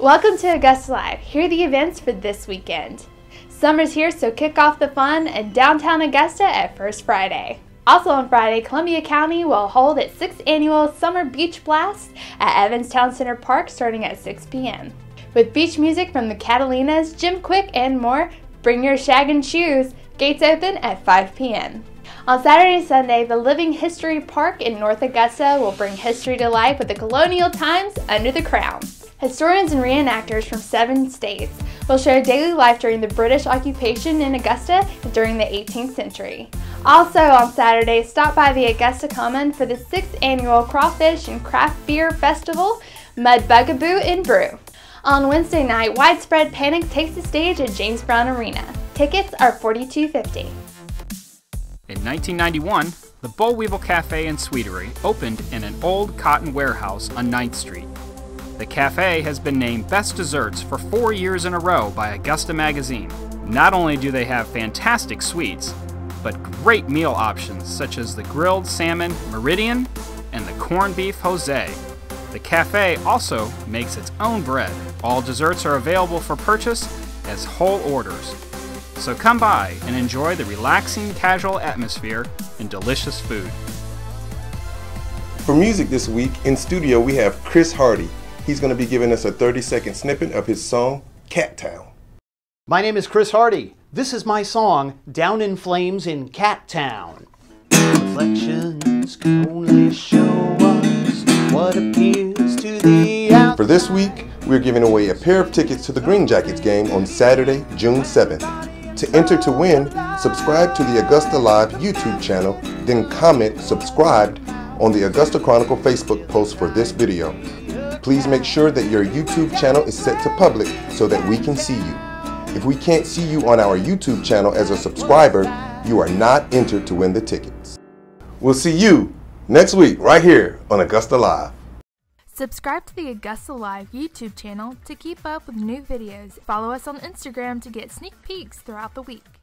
Welcome to Augusta Live. Here are the events for this weekend. Summer's here, so kick off the fun in downtown Augusta at First Friday. Also on Friday, Columbia County will hold its 6th annual Summer Beach Blast at Evans Town Center Park starting at 6 p.m. With beach music from the Catalinas, Jim Quick, and more, bring your shag and shoes. Gates open at 5 p.m. On Saturday and Sunday, the Living History Park in North Augusta will bring history to life with the colonial times under the crown. Historians and reenactors from seven states will share daily life during the British occupation in Augusta during the 18th century. Also on Saturday, stop by the Augusta Common for the 6th annual Crawfish and Craft Beer Festival, Mud Bugaboo and Brew. On Wednesday night, Widespread Panic takes the stage at James Brown Arena. Tickets are $42.50. In 1991, the Boll Weevil Cafe and Sweetery opened in an old cotton warehouse on 9th Street. The cafe has been named Best Desserts for four years in a row by Augusta Magazine. Not only do they have fantastic sweets, but great meal options such as the grilled salmon Meridian and the corned beef Jose. The cafe also makes its own bread. All desserts are available for purchase as whole orders. So come by and enjoy the relaxing, casual atmosphere and delicious food. For music this week, in studio we have Chris Hardy. He's going to be giving us a 30 second snippet of his song, Cat Town. My name is Chris Hardy. This is my song, Down in Flames in Cat Town. Reflections can only show us what appears to the outside. For this week, we're giving away a pair of tickets to the Green Jackets game on Saturday, June 7th. To enter to win, subscribe to the Augusta Live YouTube channel, then comment subscribed on the Augusta Chronicle Facebook post for this video. Please make sure that your YouTube channel is set to public so that we can see you. If we can't see you on our YouTube channel as a subscriber, you are not entered to win the tickets. We'll see you next week right here on Augusta Live. Subscribe to the Augusta Live YouTube channel to keep up with new videos. Follow us on Instagram to get sneak peeks throughout the week.